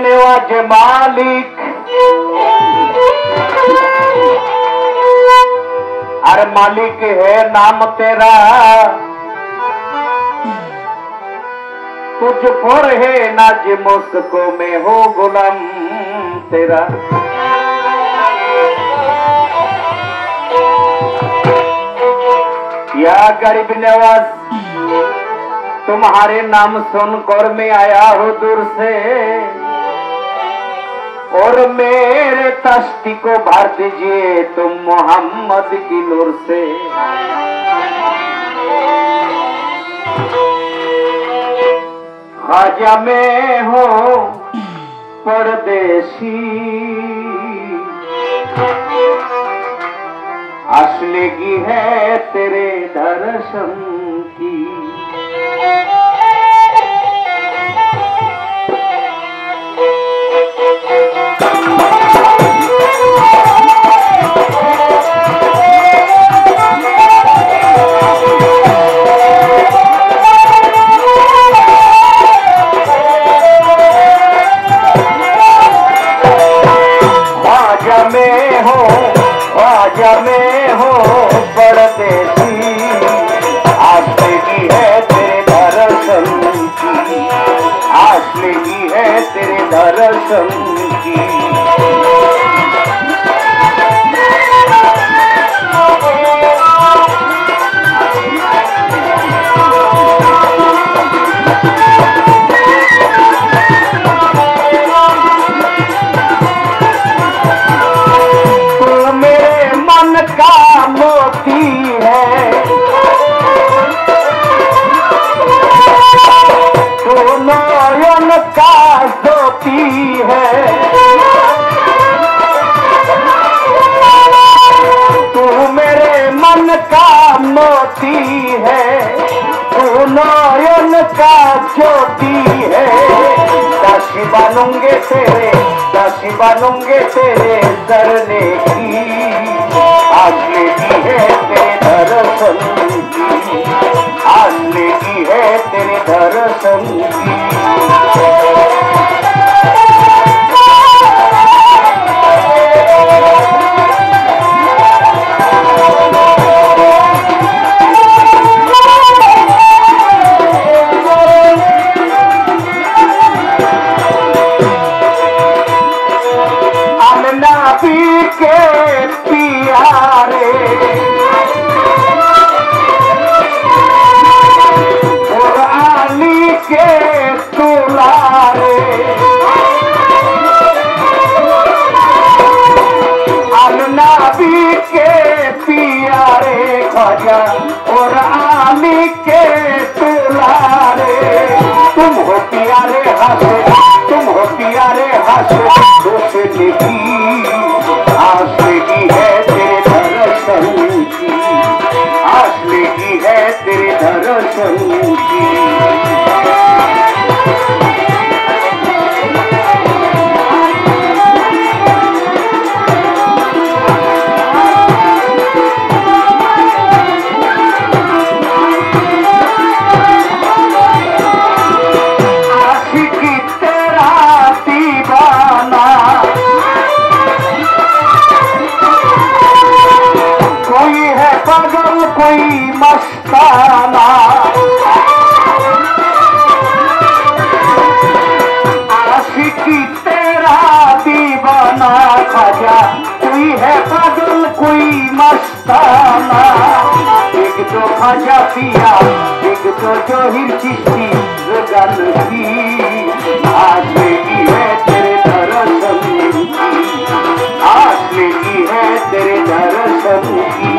बेनवाज मालिक। अरे मालिक है नाम तेरा। तुझ पर है नाज मुस्को में हो गुलाम तेरा। या गरीब नवाज़, तुम्हारे नाम सुनकर मैं आया हूँ दूर से। और मेरे तश्ती को भर दीजिए तुम मोहम्मद की नूर से। खाजा में हो परदेसी। असलेगी है तेरे दर्शन की। हो ख्वाजा में हो परदेसी आसलेगी है तेरे दर्शन। की है तेरे दर्शन। है। तू मेरे मन का मोती है। तू नयन का ज्योति है। दासी बनूँगे तेरे, दासी बनूँगे तेरे करने की। आसले की है तेरे दर्शन की। खजा और आली के तुलारे तुम हो प्यारे हंस, तुम हो प्यारे हंस की है तेरे दर्शन की। आस की है तेरे दर्शन की। मस्ताना। आशिकी तेरा दीवाना खजा कोई है पागल कोई मस्ताना। एक तो खजा पिया, एक तो आज है तेरे दरअसल की